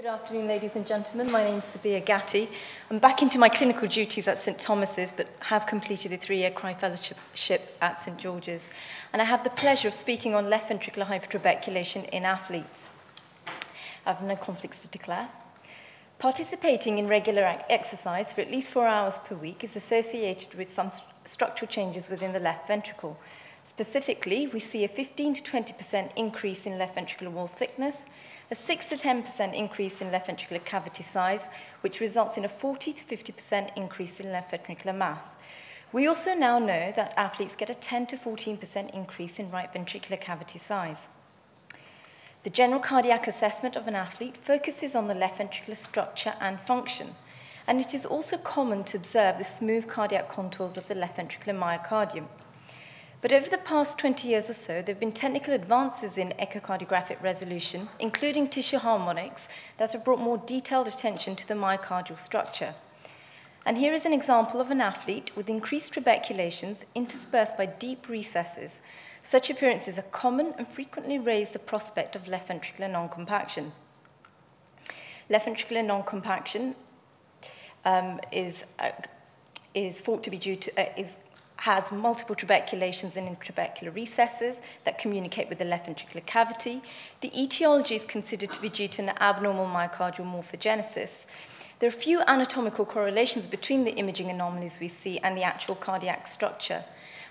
Good afternoon, ladies and gentlemen. My name is Sabia Gatti. I'm back into my clinical duties at St Thomas's, but have completed a three-year cry fellowship at St George's. And I have the pleasure of speaking on left ventricular hypertrabeculation in athletes. I have no conflicts to declare. Participating in regular exercise for at least four hours per week is associated with some st structural changes within the left ventricle – Specifically, we see a 15 to 20% increase in left ventricular wall thickness, a 6 to 10% increase in left ventricular cavity size, which results in a 40 to 50% increase in left ventricular mass. We also now know that athletes get a 10 to 14% increase in right ventricular cavity size. The general cardiac assessment of an athlete focuses on the left ventricular structure and function, and it is also common to observe the smooth cardiac contours of the left ventricular myocardium. But over the past 20 years or so, there have been technical advances in echocardiographic resolution, including tissue harmonics, that have brought more detailed attention to the myocardial structure. And here is an example of an athlete with increased trabeculations interspersed by deep recesses. Such appearances are common and frequently raise the prospect of left ventricular non-compaction. Left ventricular non-compaction um, is, uh, is thought to be due to, uh, is has multiple trabeculations and intratrabecular recesses that communicate with the left ventricular cavity. The etiology is considered to be due to an abnormal myocardial morphogenesis. There are few anatomical correlations between the imaging anomalies we see and the actual cardiac structure.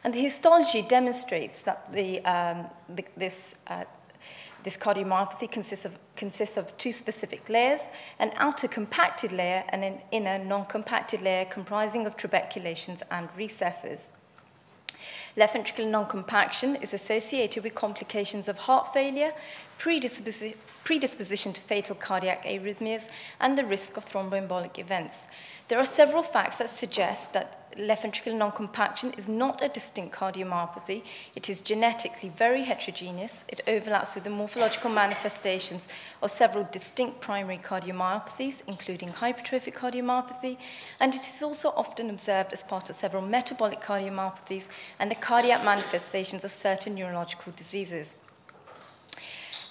And the histology demonstrates that the, um, the, this uh, this cardiomyopathy consists of, consists of two specific layers, an outer compacted layer and an inner non-compacted layer comprising of trabeculations and recesses. Left ventricular non-compaction is associated with complications of heart failure, predisposition predisposition to fatal cardiac arrhythmias, and the risk of thromboembolic events. There are several facts that suggest that left ventricular non-compaction is not a distinct cardiomyopathy. It is genetically very heterogeneous. It overlaps with the morphological manifestations of several distinct primary cardiomyopathies, including hypertrophic cardiomyopathy, and it is also often observed as part of several metabolic cardiomyopathies and the cardiac manifestations of certain neurological diseases.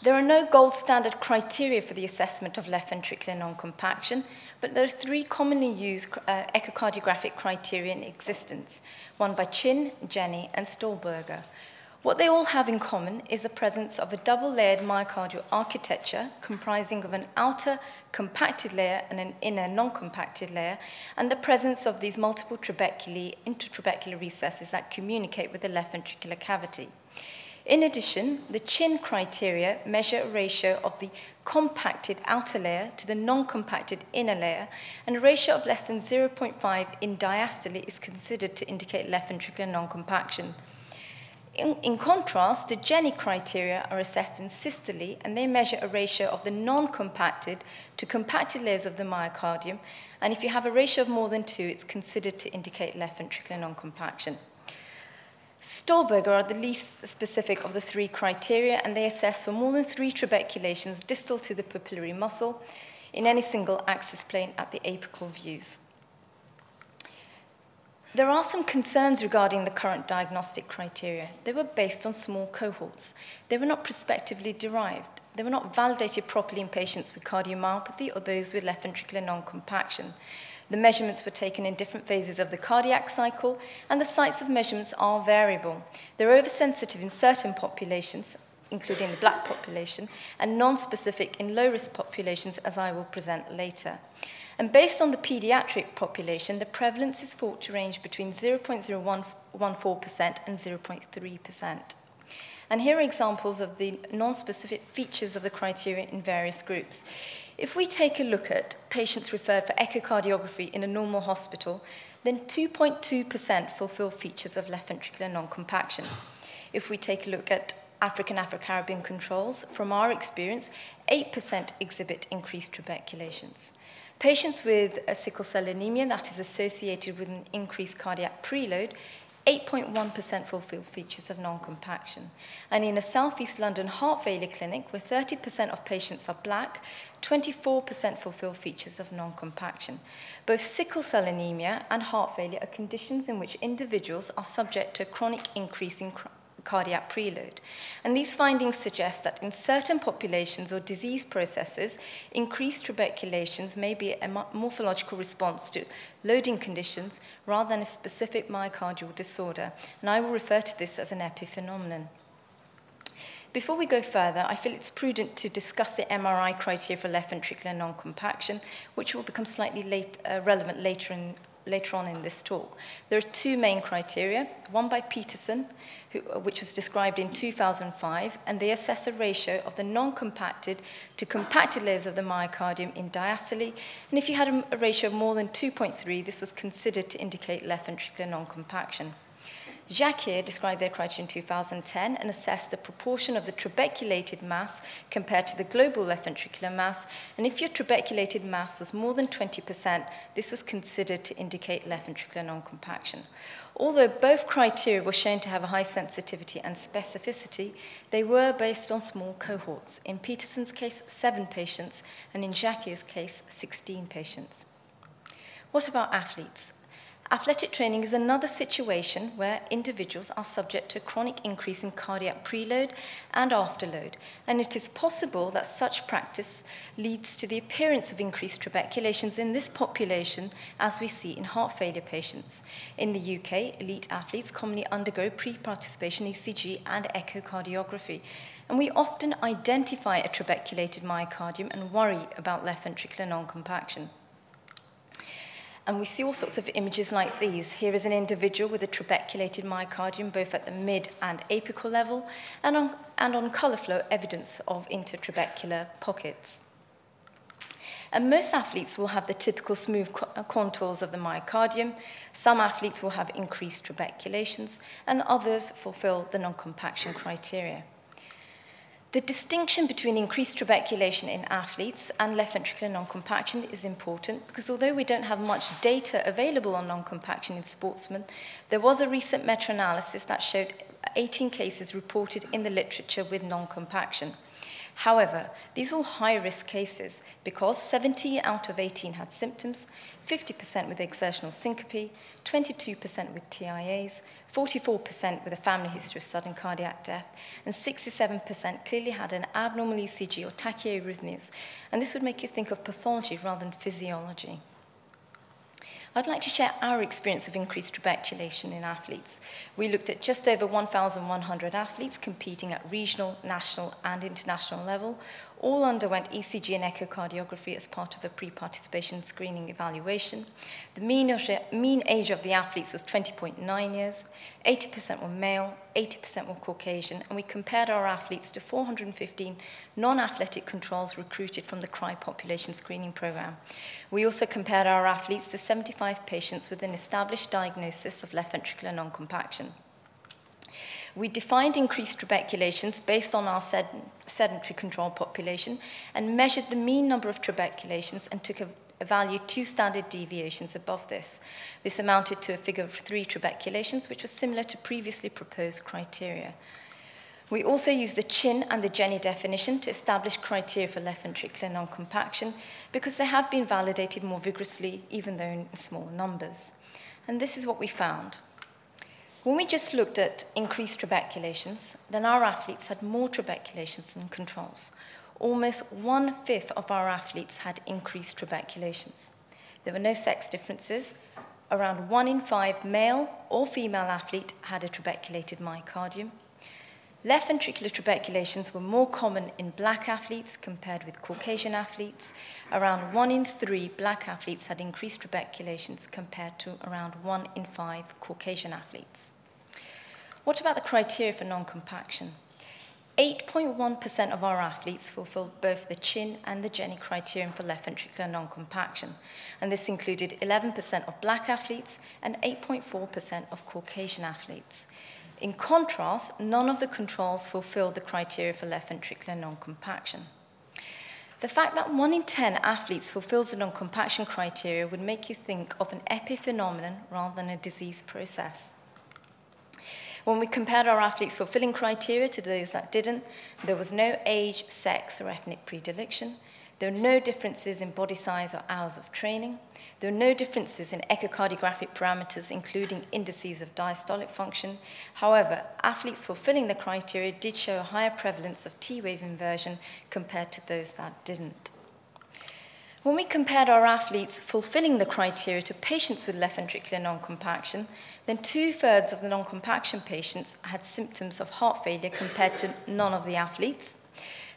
There are no gold standard criteria for the assessment of left ventricular non-compaction, but there are three commonly used uh, echocardiographic criteria in existence, one by Chin, Jenni, and Stöllberger. What they all have in common is the presence of a double-layered myocardial architecture comprising of an outer compacted layer and an inner non-compacted layer, and the presence of these multiple trabeculae, intratrabecular recesses that communicate with the left ventricular cavity. In addition, the Chin criteria measure a ratio of the compacted outer layer to the non-compacted inner layer, and a ratio of less than 0.5 in diastole is considered to indicate left ventricular non-compaction. In, in, contrast, the Jenni criteria are assessed in systole, and they measure a ratio of the non-compacted to compacted layers of the myocardium, and if you have a ratio of more than two, it's considered to indicate left ventricular non-compaction. Stöllberger are the least specific of the three criteria, and they assess for more than three trabeculations distal to the papillary muscle in any single axis plane at the apical views. There are some concerns regarding the current diagnostic criteria. They were based on small cohorts. They were not prospectively derived. They were not validated properly in patients with cardiomyopathy or those with left ventricular non-compaction. The measurements were taken in different phases of the cardiac cycle, and the sites of measurements are variable. They're oversensitive in certain populations, including the black population, and non-specific in low-risk populations, as I will present later. And based on the pediatric population, the prevalence is thought to range between 0.014% and 0.3%. And here are examples of the non-specific features of the criteria in various groups. If we take a look at patients referred for echocardiography in a normal hospital, then 2.2% fulfill features of left ventricular non-compaction. If we take a look at African Afro-Caribbean controls, from our experience, 8% exhibit increased tuberculations. Patients with a sickle cell anemia that is associated with an increased cardiac preload 8.1% fulfill features of non-compaction. And in a Southeast London heart failure clinic, where 30% of patients are black, 24% fulfill features of non-compaction. Both sickle cell anemia and heart failure are conditions in which individuals are subject to chronic increase in cardiac preload. And these findings suggest that in certain populations or disease processes, increased trabeculations may be a morphological response to loading conditions rather than a specific myocardial disorder. And I will refer to this as an epiphenomenon. Before we go further, I feel it's prudent to discuss the MRI criteria for left ventricular non-compaction, which will become slightly late, uh, relevant later in, later on in this talk. There are two main criteria, one by Peterson, who, uh, which was described in 2005, and they assess a ratio of the non-compacted to compacted layers of the myocardium in diastole. And if you had a, a ratio of more than 2.3, this was considered to indicate left ventricular non-compaction. Jacquier described their criteria in 2010 and assessed the proportion of the trabeculated mass compared to the global left ventricular mass. And if your trabeculated mass was more than 20%, this was considered to indicate left ventricular non-compaction. Although both criteria were shown to have a high sensitivity and specificity, they were based on small cohorts. In Petersen's case, seven patients, and in Jacquier's case, 16 patients. What about athletes? Athletic training is another situation where individuals are subject to chronic increase in cardiac preload and afterload, and it is possible that such practice leads to the appearance of increased trabeculations in this population, as we see in heart failure patients. In the UK, elite athletes commonly undergo pre-participation ECG and echocardiography, and we often identify a trabeculated myocardium and worry about left ventricular non-compaction. And we see all sorts of images like these. Here is an individual with a trabeculated myocardium, both at the mid and apical level, and on, and on colour flow evidence of intertrabecular pockets. And most athletes will have the typical smooth uh, contours of the myocardium. Some athletes will have increased trabeculations, and others fulfill the non-compaction criteria. The distinction between increased trabeculation in athletes and left ventricular non-compaction is important because although we don't have much data available on non-compaction in sportsmen, there was a recent meta-analysis that showed 18 cases reported in the literature with non-compaction. However, these were high-risk cases because 70 out of 18 had symptoms, 50% with exertional syncope, 22% with TIAs, 44% with a family history of sudden cardiac death, and 67% clearly had an abnormal ECG or tachyarrhythmias. And this would make you think of pathology rather than physiology. I'd like to share our experience of increased trabeculation in athletes. We looked at just over 1,100 athletes competing at regional, national and international level all underwent ECG and echocardiography as part of a pre-participation screening evaluation. The mean, age of the athletes was 20.9 years, 80% were male, 80% were Caucasian, and we compared our athletes to 415 non-athletic controls recruited from the CRY population screening program. We also compared our athletes to 75 patients with an established diagnosis of left ventricular non-compaction. We defined increased trabeculations based on our sed sedentary control population and measured the mean number of trabeculations and took a, a value two standard deviations above this. This amounted to a figure of three trabeculations, which was similar to previously proposed criteria. We also used the chin and the Jenny definition to establish criteria for left ventricular non-compaction because they have been validated more vigorously, even though in small numbers. And this is what we found. When we just looked at increased trabeculations, then our athletes had more trabeculations than controls. Almost one-fifth of our athletes had increased trabeculations. There were no sex differences. Around one in five male or female athlete had a trabeculated myocardium. Left ventricular trabeculations were more common in black athletes compared with Caucasian athletes. Around one in three black athletes had increased trabeculations compared to around one in five Caucasian athletes. What about the criteria for non-compaction? 8.1% of our athletes fulfilled both the Chin and the Jenni criterion for left ventricular non-compaction, and this included 11% of black athletes and 8.4% of Caucasian athletes. In contrast, none of the controls fulfilled the criteria for left ventricular non-compaction. The fact that 1 in 10 athletes fulfills the non-compaction criteria would make you think of an epiphenomenon rather than a disease process. When we compared our athletes fulfilling criteria to those that didn't, there was no age, sex, or ethnic predilection. There are no differences in body size or hours of training. There are no differences in echocardiographic parameters, including indices of diastolic function. However, athletes fulfilling the criteria did show a higher prevalence of T-wave inversion compared to those that didn't. When we compared our athletes fulfilling the criteria to patients with left ventricular non-compaction, then two-thirds of the non-compaction patients had symptoms of heart failure compared to none of the athletes.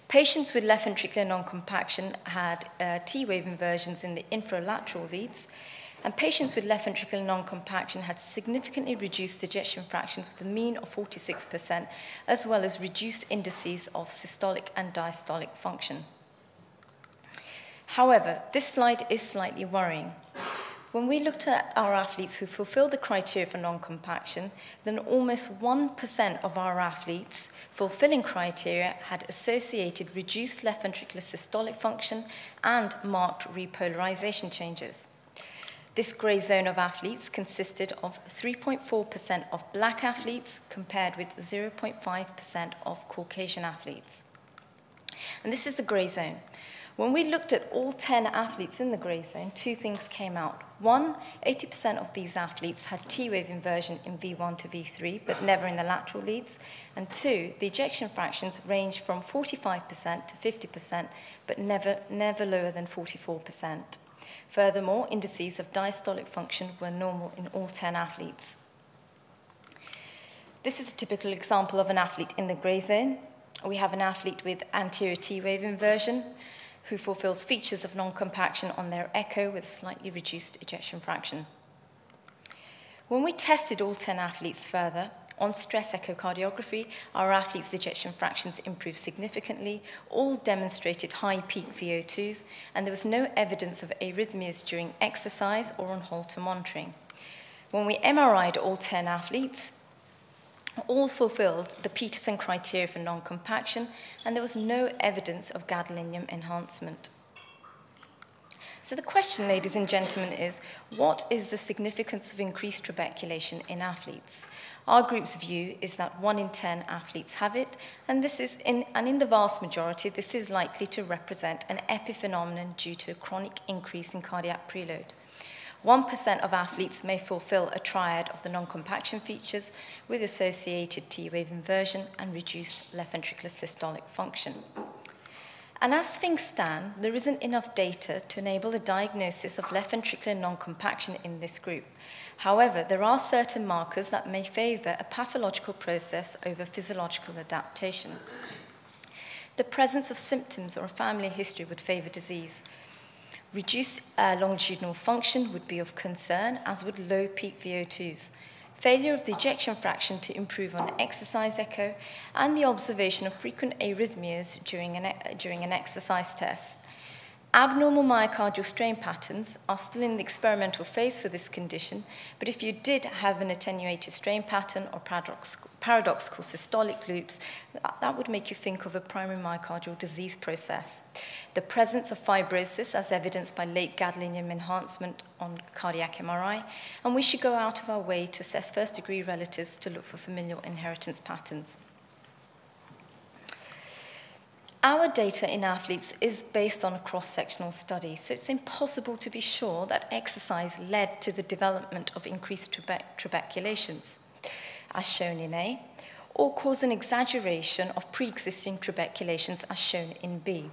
Patients with left ventricular non-compaction had uh, T-wave inversions in the infralateral leads, and patients with left ventricular non-compaction had significantly reduced ejection fractions with a mean of 46%, as well as reduced indices of systolic and diastolic function. However, this slide is slightly worrying. When we looked at our athletes who fulfilled the criteria for non-compaction, then almost 1% of our athletes fulfilling criteria had associated reduced left ventricular systolic function and marked repolarization changes. This grey zone of athletes consisted of 3.4% of black athletes compared with 0.5% of Caucasian athletes. And this is the grey zone. When we looked at all 10 athletes in the grey zone, two things came out. One, 80% of these athletes had T-wave inversion in V1 to V3, but never in the lateral leads. And two, the ejection fractions ranged from 45% to 50%, but never, never lower than 44%. Furthermore, indices of diastolic function were normal in all 10 athletes. This is a typical example of an athlete in the grey zone. We have an athlete with anterior T-wave inversion, who fulfills features of non-compaction on their echo with a slightly reduced ejection fraction. When we tested all 10 athletes further, on stress echocardiography, our athletes' ejection fractions improved significantly, all demonstrated high peak VO2s, and there was no evidence of arrhythmias during exercise or on Holter monitoring. When we MRI'd all 10 athletes, all fulfilled the Petersen criteria for non-compaction, and there was no evidence of gadolinium enhancement. So the question, ladies and gentlemen, is what is the significance of increased trabeculation in athletes? Our group's view is that one in 10 athletes have it, and this is in, and in the vast majority, this is likely to represent an epiphenomenon due to a chronic increase in cardiac preload. 1% of athletes may fulfill a triad of the non-compaction features with associated T-wave inversion and reduced left ventricular systolic function. And as things stand, there isn't enough data to enable a diagnosis of left ventricular non-compaction in this group. However, there are certain markers that may favor a pathological process over physiological adaptation. The presence of symptoms or a family history would favor disease. Reduced uh, longitudinal function would be of concern, as would low peak VO2s. Failure of the ejection fraction to improve on exercise echo and the observation of frequent arrhythmias during an, e during an exercise test. Abnormal myocardial strain patterns are still in the experimental phase for this condition, but if you did have an attenuated strain pattern or paradox, paradoxical systolic loops, that, that would make you think of a primary myocardial disease process. The presence of fibrosis, as evidenced by late gadolinium enhancement on cardiac MRI, and we should go out of our way to assess first-degree relatives to look for familial inheritance patterns. Our data in athletes is based on a cross-sectional study, so it's impossible to be sure that exercise led to the development of increased trabe trabeculations, as shown in A, or cause an exaggeration of pre-existing trabeculations, as shown in B.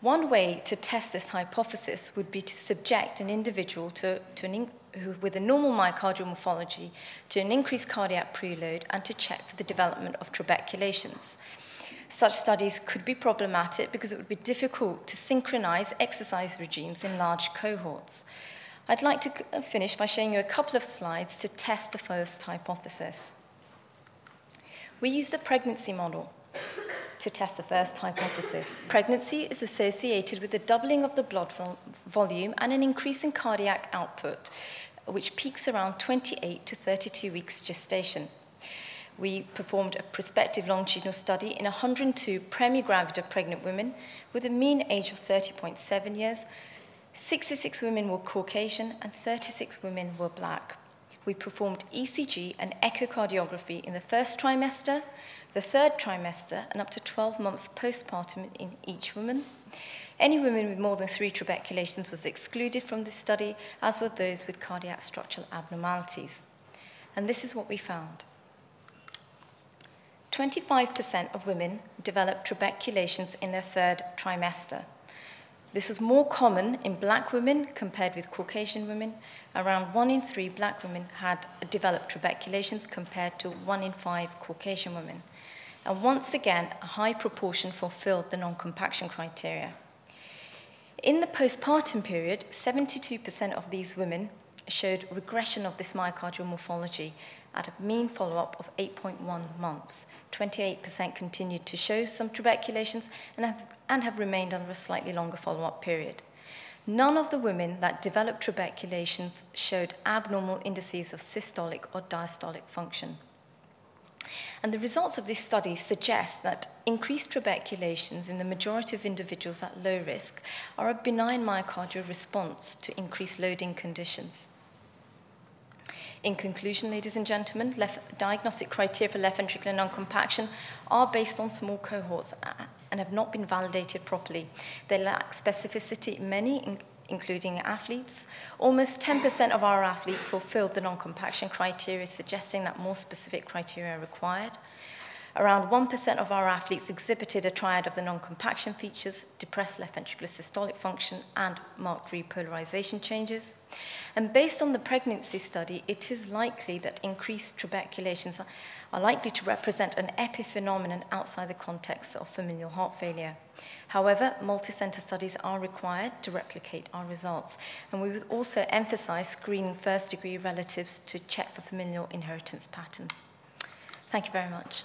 One way to test this hypothesis would be to subject an individual to, to an who, with a normal myocardial morphology to an increased cardiac preload and to check for the development of trabeculations. Such studies could be problematic because it would be difficult to synchronize exercise regimes in large cohorts. I'd like to uh, finish by showing you a couple of slides to test the first hypothesis. We used a pregnancy model to test the first hypothesis. Pregnancy is associated with a doubling of the blood vol volume and an increase in cardiac output, which peaks around 28 to 32 weeks gestation we performed a prospective longitudinal study in 102 primigravida pregnant women with a mean age of 30.7 years. 66 women were Caucasian and 36 women were black. we performed ECG and echocardiography in the first trimester, the third trimester, and up to 12 months postpartum in each woman. Any women with more than three trabeculations was excluded from this study, as were those with cardiac structural abnormalities. And this is what we found. 25% of women developed trabeculations in their third trimester. This was more common in black women compared with Caucasian women. Around one in three black women had developed trabeculations compared to one in five Caucasian women. And once again, a high proportion fulfilled the non-compaction criteria. In the postpartum period, 72% of these women showed regression of this myocardial morphology at a mean follow-up of 8.1 months. 28% continued to show some trabeculations and have, and have remained under a slightly longer follow-up period. None of the women that developed trabeculations showed abnormal indices of systolic or diastolic function. And the results of this study suggest that increased trabeculations in the majority of individuals at low risk are a benign myocardial response to increased loading conditions. In conclusion, ladies and gentlemen, left, diagnostic criteria for left ventricular non-compaction are based on small cohorts uh, and have not been validated properly. They lack specificity in many, in, including athletes. Almost 10% of our athletes fulfilled the non-compaction criteria, suggesting that more specific criteria are required. Around 1% of our athletes exhibited a triad of the non-compaction features, depressed left ventricular systolic function, and marked repolarization changes. And based on the pregnancy study, it is likely that increased trabeculations are, likely to represent an epiphenomenon outside the context of familial heart failure. However, multi-center studies are required to replicate our results, and we would also emphasize screening first-degree relatives to check for familial inheritance patterns. Thank you very much.